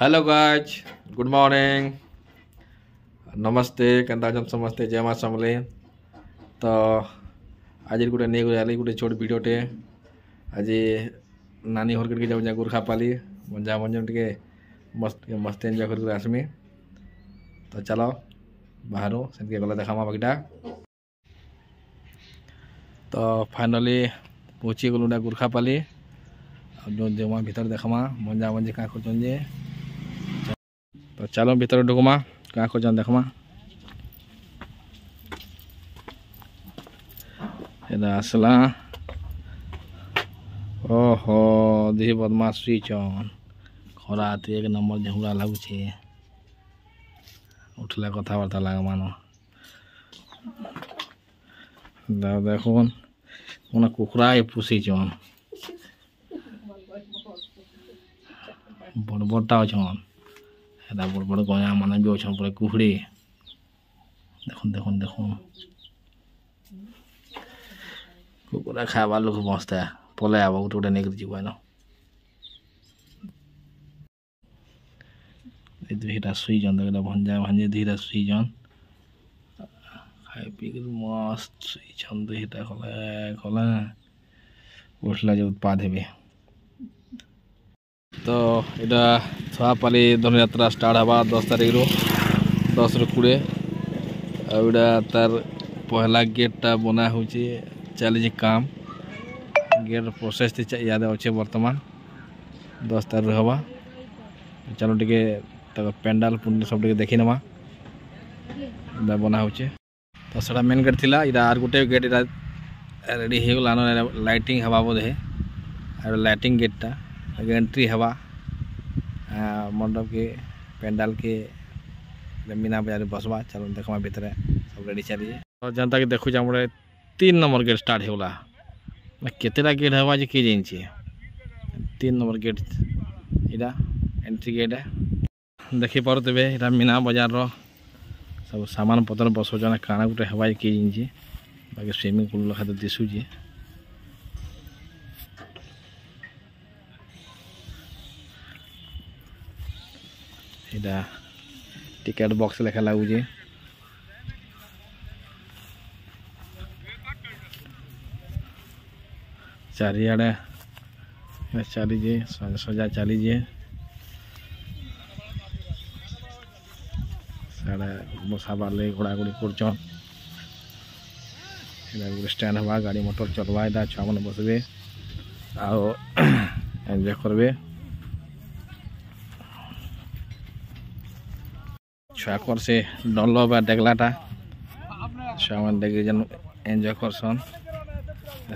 Hello guys good morning नमस्ते କେନ୍ତା ଅଛନ୍ ସମସ୍ତେ ଜୟ ମା ସମଲେଇ ତ ଆଜି ଗୋଟେ ନେଇ ଗଲି ଗୋଟେ ଛୋଟ ଭିଡ଼ିଓଟେ ଆଜି ନାନୀ ଘରକେ ଟିକେ ଯାଉଛେ ଗୁର୍ଖା ପାଲି ମଞ୍ଜା ମଞ୍ଜା ଟିକେ ମସ୍ତ ଟିକେ ମସ୍ତ ଏନ୍ଜୟ କରିକି ଆସମି ତ ଚାଲ ବାହାରୁ ସେଠିକେ ଗଲେ ଦେଖାମା ବାକିଟା ତ ଫାଇନାଲି ପହଞ୍ଚି ଗଲୁ ନା ଗୁର୍ଖା ପାଲି ଆଉ ଯେଉଁ ଦେମା ଭିତରେ ଦେଖାମା ମଞ୍ଜା ମଞ୍ଜି କାଁ କରୁଛନ୍ତି ଯେ તો ચાલો ભીતર ઢોકમાં આખો જાન દેખમાં এটা আসলা। ওহ, দেহি বদমাস শুইছন খরাতে এক নম্বর ঝুড়া লাগুছে। উঠলে কথাবার্তা লাগমানো দেখুন, মনে কুকুরায় পুষিছন বড় বড়টাও ছন খেদা বড় বড় গয়া মানে বি ওইসব পরে কুহড়ে। দেখুন দেখুন দেখুন। কুকুরা খাবার লোক বস্তা পলে আবার গোটে গোটে নেই যাব না এই দুইটা শুইছন দেখলে ভঞ্জা, ভাঞ্জে দুইটা শুইছন খাই পিকি মস্ত শুইছন দুইটা কলে কলে উঠলা যে উৎপাদ হবে। তো এটা ସୋହାପାଲି ଧନୁଯାତ୍ରା ଷ୍ଟାର୍ଟ ହେବା ଦଶ ତାରିଖରୁ ଦଶରୁ କୋଡ଼ିଏ। ଆଉ ଏଇଟା ତାର ପହଲା ଗେଟ୍ଟା ବନା ହେଉଛି ଚାଲିଛି କାମ। ଗେଟ୍ ପ୍ରୋସେସ୍ଟି ଇଆଦେ ଅଛେ ବର୍ତ୍ତମାନ। ଦଶ ତାରିଖରୁ ହେବା। ଚାଲ ଟିକେ ତାର ପେଣ୍ଡାଲ ପୁଣ୍ଡ ସବୁ ଟିକେ ଦେଖିନେମା ଏଇଟା ବନା ହେଉଛେ। ତ ସେଇଟା ମେନ୍ ଗେଟ୍ ଥିଲା। ଏଇଟା ଆର୍ ଗୋଟେ ଗେଟ୍ ଏଇଟା ରେଡ଼ି ହେଇଗଲାନ ଲାଇଟିଂ ହେବା ବୋଧେ। ଆଉ ଲାଇଟିଂ ଗେଟ୍ଟା ଏଣ୍ଟ୍ରି ହେବା। मंडप के पेंडाल के मीना बजार बसवा, चलो देखा भितर सब रेडी चलिए जनता के देखु हमरे तीन नंबर गेट स्टार्ट होगा केतेटा गेट हवा जे के जाइन तीन नंबर गेट इटा एंट्री गेट है। देखि पारुतबे इटा मीना बजार सब सामान पत्र बसोजन काना गुटे जे के जाइन बाकी स्विमिंग पुल लखा तो दिसु ଏଇଟା ଟିକେଟ୍ ବକ୍ସ ଲେଖା ଲାଗୁଛି ଚାରିଆଡ଼େ ଚାଲିଛି ସଜା ଚାଲିଛି ସିଆଡ଼େ ବସାବାର୍ ଲାଗି ଘୋଡ଼ାଘୋଡ଼ି କରୁଛନ୍ ଏଇଟା ଗୋଟେ ଷ୍ଟାଣ୍ଡ ହେବା ଗାଡ଼ି ମଟର ଚଲ୍ବା ଏଇଟା ଛୁଆମାନେ ବସିବେ ଆଉ ଏନ୍ଜୟ କରିବେ ଛୁଆକର ସେ ଡଲ ବା ଡେଗଲାଟା ଛୁଆମାନେ ଦେଖି ଯେନ୍ ଏନ୍ଜୟ କରସନ୍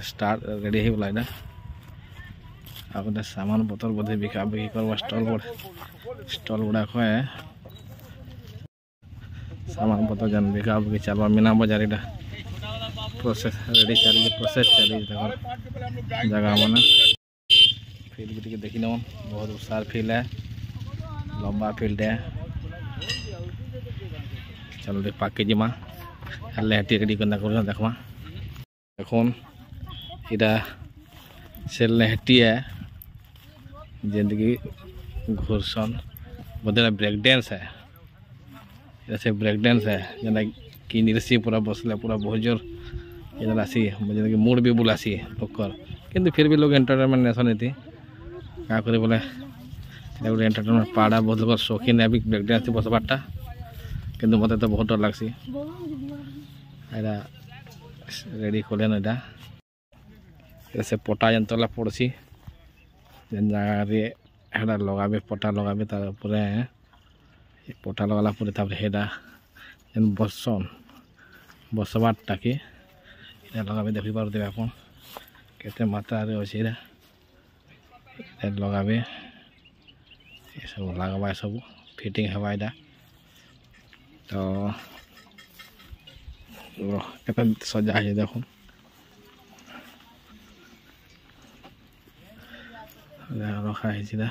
ଷ୍ଟାର୍ଟ ରେଡ଼ି ହେଇଗଲା ଏଇଟା ଆଉ ଗୋଟେ ସାମାନ ପତ୍ର ବୋଧେ ବିକା ବିକି କରବା ଷ୍ଟଲ୍ ଗୁଡ଼ା ଷ୍ଟଲ୍ ଗୁଡ଼ାକ ଏ ସାମାନ ପତ୍ର ଯେନ୍ ବିକା ବିକି ଚାଲବା ମିନା ବଜାର ଏଇଟା ପ୍ରୋସେସ୍ ରେଡ଼ି ଚାଲିଛି ପ୍ରୋସେସ୍ ଚାଲିଛି ତାଙ୍କର ଜାଗା ମାନେ ଫିଲ୍ଡ ବି ଟିକେ ଦେଖି ନେବନ୍ ବହୁତ ଉଷାର ଫିଲ୍ଡ ହେ ଲମ୍ବା ଫିଲ୍ଡ ହେ चलो देख पाके जिमा लेहटी रेडी करना कर देखमा এখন এটা সে লেহটি है जिंदगी घुरसन बोधे ब्रेक डांस है जैसे ब्रेक डांस है जेना कि निरसी पूरा बसले पूरा बहुत जोर इधर आसी जेना कि मूड भी बुलासी लोकर किंतु फिर भी लोग एंटरटेनमेंट नेसन थी क्या करे बोले गोटे एंटरटेनमेंट पाड़ा बहुत लोग शौकीन है ब्रेक डांस बसबारटा কিন্তু মতো তো বহুত ডর লাগছে। এটা রেডি করলেন এটা সে পটা যেন তলা পড়ছি এটা লগাবে পটা লগাবে তারপরে পটা লগালা পরে তারপরে সেটা যেন বসন বসবারটাকে এটা লগাবে দেখি পারুথিবে আপন কেতে মাত্রারে অছে এটা লগাবে। এসব লাগাবা এসবু ফিটিং হবা এটা তো এটা সজা হয়ে দেখুন। রাখা হয়েছিল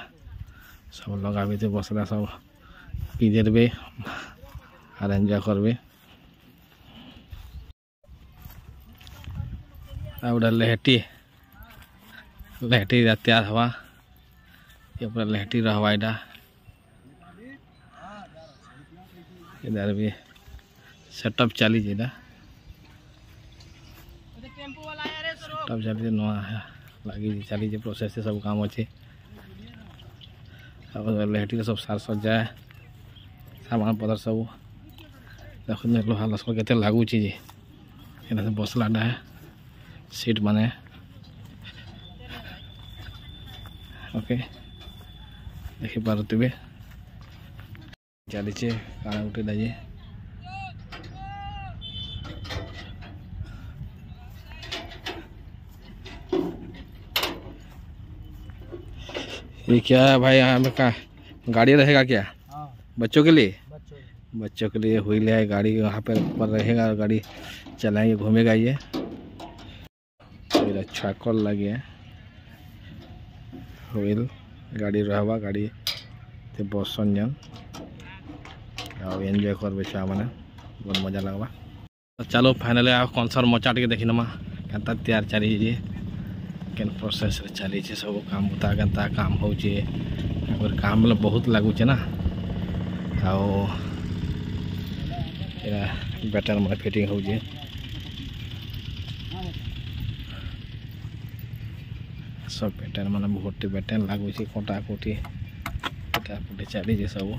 সব লগাবিতে বসেরা সব পিদেরবে আর এনজয় করবে। আর ওটা লেহেটি লেহেটি রাতে আর হওয়া, এরপরে লেহেটি রহবা এটা इधर भी सेटअप चली जी ना। सेटअप चाली नुआ है। लगी चली जे प्रोसेस से सब काम अच्छे अब लहटी सब सार सज्जा है सामान पदर सब। देखो लोहा लस्कर के लगुच जे इधर से बसलाटा है सीट बने। ओके। देखिए पारे तो ચાલી कान કાણા ઉઠેલા ये क्या है भाई यहाँ का गाड़ी रहेगा क्या? आ, बच्चों के लिए? बच्चों, बच्चों के लिए व्हील है गाड़ी वहाँ पर ऊपर रहेगा गाड़ी चलाएँगे घूमेगा ये। फिर अच्छा कॉल लगे व्हील गाड़ी रहवा गाड़ी बहुत संजन। जन ଆଉ ଏନ୍ଜୟ କରିବେ ଛୁଆମାନେ ବହୁତ ମଜା ଲାଗ୍ବା ତ ଚାଲ ଫାଇନାଲି ଆଉ କନସର୍ଟ ମଚା ଟିକେ ଦେଖିନେମା କେନ୍ତା ତିଆରି ଚାଲିଛି କେନ୍ ପ୍ରୋସେସ୍ରେ ଚାଲିଛି ସବୁ କାମ ବୁତା କେନ୍ତା କାମ ହେଉଛି ତାଙ୍କର କାମ ବେଲେ ବହୁତ ଲାଗୁଛେ ନା ଆଉ ଏଇଟା ବ୍ୟାଟର୍ ମାନେ ଫିଟିଂ ହେଉଛି सब पैटर्न ମାନେ ଭୋଟି ପ୍ୟାଟର୍ନ ଲାଗୁଛି କଟା କୁଟି କଟା କୁଟି ଚାଲିଛି ସବୁ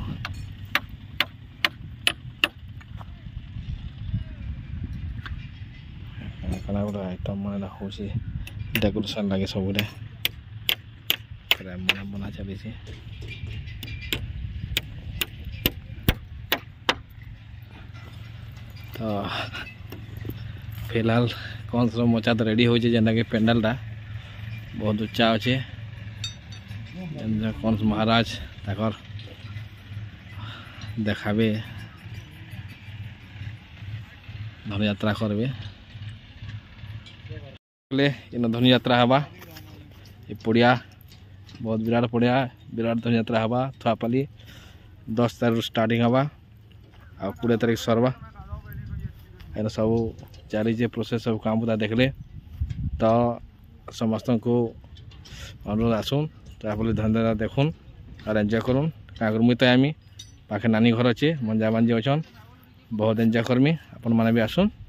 କାଣା ଗୋଟେ ଆଇଟମ୍ ମାନେ ହେଉଛି ଡେକୋରେସନ୍ ଲାଗେ ସବୁରେ ପୁରା ବନା ବନା ଚାଲିଛି ତ ଫିଲହାଲ କ'ଣ ସବୁ ମଚା ତ ରେଡ଼ି ହେଉଛି ଯେନ୍ଟାକି ପେଣ୍ଡାଲଟା ବହୁତ ଉଚ୍ଚା ଅଛେ ଯେନ୍ତା କଂସ ମହାରାଜ ତାକର ଦେખાବେ ଧନୁଯାତ୍ରା କରିବେ ବୋଲେ ଇନ ଧନୁଯାତ୍ରା ହେବା ଏ ପଡ଼ିଆ ବହୁତ ବିରାଟ ପଡ଼ିଆ ବିରାଟ ଧନୁଯାତ୍ରା ହେବା ଥୁଆପାଲି ଦଶ ତାରିଖରୁ ଷ୍ଟାର୍ଟିଂ ହେବା ଆଉ କୋଡ଼ିଏ ତାରିଖ ସର୍ବା ଏନ ସବୁ ଚାଲିଛେ ପ୍ରୋସେସ୍ ସବୁ କାମ ପୁରା ଦେଖିଲେ ତ ସମସ୍ତଙ୍କୁ ଅନୁରୋଧ ଆସୁନ୍ ତାପରେ ଧନ୍ୟବାଦ ଦେଖୁନ୍ ଆର୍ ଏନ୍ଜୟ କରୁନ୍ କାଁ ମୁଇଁ ତ ଆଇମି ପାଖେ ନାନୀ ଘର ଅଛେ ମଞ୍ଜା ମାଞ୍ଜି ଅଛନ୍ ବହୁତ ଏନ୍ଜୟ କର୍ମି ଆପଣମାନେ ବି ଆସୁନ୍ ନାନୀ ଘରକେ ଟିକେ ଯିମା ଫେର୍ କାଁ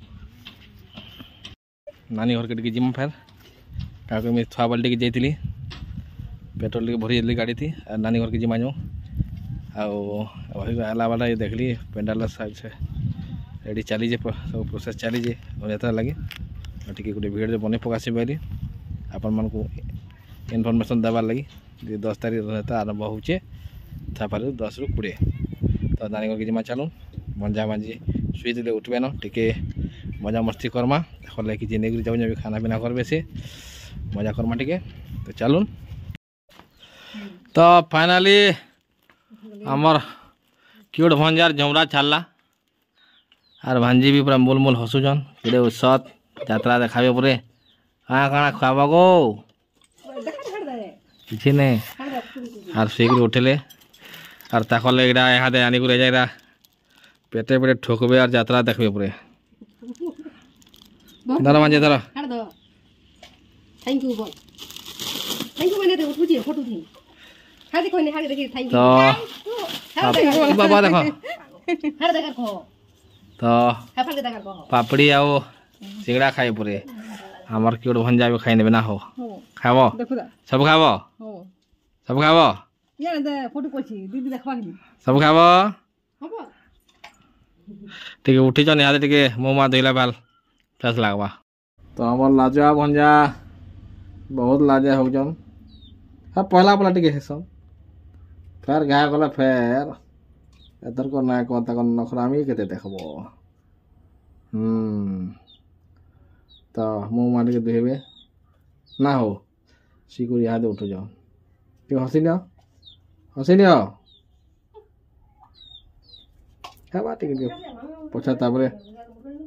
ମୁଇଁ ଥୁଆ ବାଲି ଟିକେ ଯାଇଥିଲି ପେଟ୍ରୋଲ ଟିକେ ଭରି ଯାଇଥିଲି ଗାଡ଼ିଥି ଆର୍ ନାନୀ ଘରକେ ଯିମା ଯାଉଁ ଆଉ ହେଲା ବାଲା ଦେଖିଲି ପେଣ୍ଡାଲ ରେଡ଼ି ଚାଲିଛେ ସବୁ ପ୍ରୋସେସ୍ ଚାଲିଛେ ଯାତ୍ରା ଲାଗି ଆଉ ଟିକେ ଗୋଟେ ଭିଡ଼ିଓ ବନେଇ ପକାସି ବୋଲି ଆପଣମାନଙ୍କୁ ଇନଫର୍ମେସନ୍ ଦେବାର୍ ଲାଗି ଯେ ଦଶ ତାରିଖ ଯାତ୍ରା ଆରମ୍ଭ ହେଉଛେ ତାପରେ ଦଶରୁ କୋଡ଼ିଏ ତ ନାନୀ ଘରକେ ଯିମା ଚାଲୁନ୍ ମଞ୍ଜା ମାଞ୍ଜି ଶୁଇଥିଲେ ଉଠବେ ନ ଟିକେ ମଜା ମସ୍ତି କର୍ମା ତାକର୍ ଲାଗି କିଛି ନେଇକିରି ଯାଉଁ ବି ଖାନା ପିନା କରବେ মজা মস্তি করমা। এখন লাগি যে নেগুড়ি যাব, যাবি খানা পিনা করবে সে। মজা করমা টিকে। তো চলুন। তো ফাইনালি আমার কিউট ভঞ্জার ঝমরা ছাড়লা। আর ভাঞ্জি বি পুরা মূল মূল হসুছন কেড়ে সৎ যাত্রা দেখাবে পরে। কাঁ কাঁ খাওয়াবা গো। কিছু নেই আর সেইগুলো উঠেলে। আর তাকলে এটা এহাতে আনি করে যায় পেটে পেটে ঠকবে আর যাত্রা দেখবে পরে। দাঁড়া মাঝে দাঁড়া। থ্যাংক ইউ বল। থ্যাংক ইউ মানে দেখো বুঝিয়ে ফটো দিন হ্যাঁ দেখো না দেখি থ্যাংক ইউ বাবা দেখো। হ্যাঁ দেখার কো তো। হ্যাঁ দেখার কো পাপড়ি আও সিঙ্গড়া খাই পরে আমার কি ওর ভঞ্জা খাই নেবে না হো। খাব? সব খাব? সব খাব? সব খাব? ଟିକେ ଉଠିଛ ନିହାତି ଟିକେ ମୋ ମା ଧୋଇଲା ଫ୍ରେସ୍ ଲାଗ୍ବା ତ ଆମର ଲାଜୁଆ ଭଞ୍ଜା ବହୁତ ଲାଜା ହଉଛନ୍ ହଁ ପହଲା ପହଲା ଟିକେ ହେସନ୍ ଫେର୍ ଗାଁ ଗଲେ ଫେର୍ ଏଥରକ ନାଇଁ କହ ତାଙ୍କ ନଖରାମି କେତେ ଦେଖବ ହୁଁ ତ ମୁହଁ ମା ଟିକେ ଧୋଇବେ ନା ହଉ ଶିକୁରି ଇହାଦେ ଉଠୁଛ ଟିକେ ହସି ନିଅ ହସି ନିଅ ହେବା ଟିକେ ଟିକେ ପଛେ ତାପରେ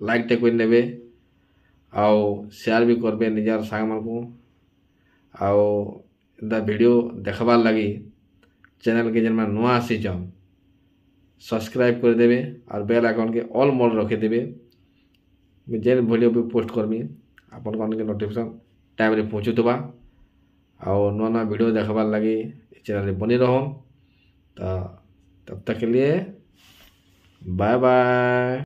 लाइक टे कोई ने आओ शेयर भी कर निजार सांग को आओ इंदा वीडियो देखवार लगी, चैनल के जन मैं नुआ आसी जन सब्सक्राइब कर देवे और बेल आकाउंट के ऑल मोड रखीदे मुझे जेन वीडियो भी पोस्ट करमी आपन के नोटिफिकेशन टाइम पहुँचु थोबा आओ नुआ नुआ वीडियो देखवार लगी चैनल बनी रह। तब तक के लिए, बाय बाय।